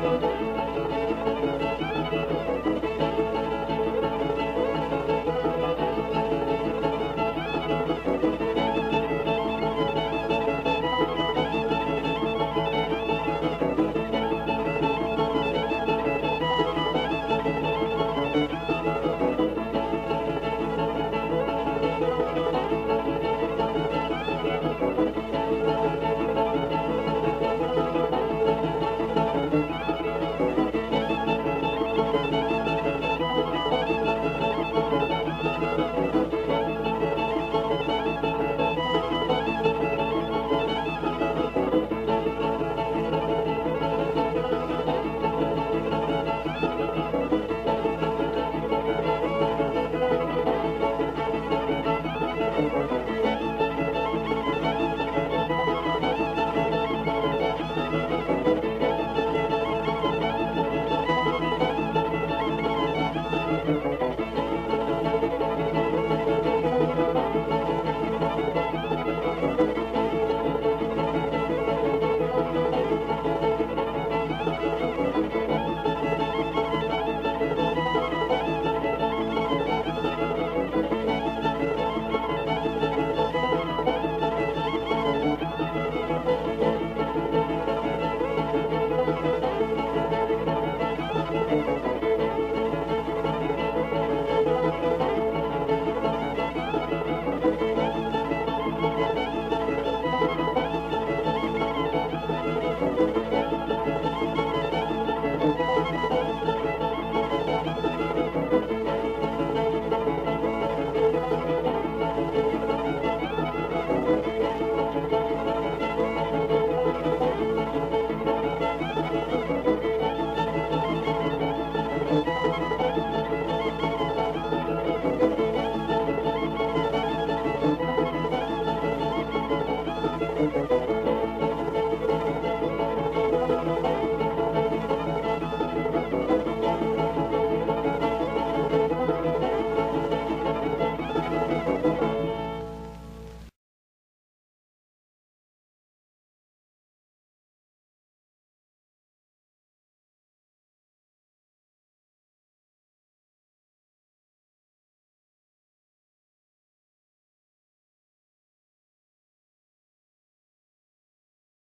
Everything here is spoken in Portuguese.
Música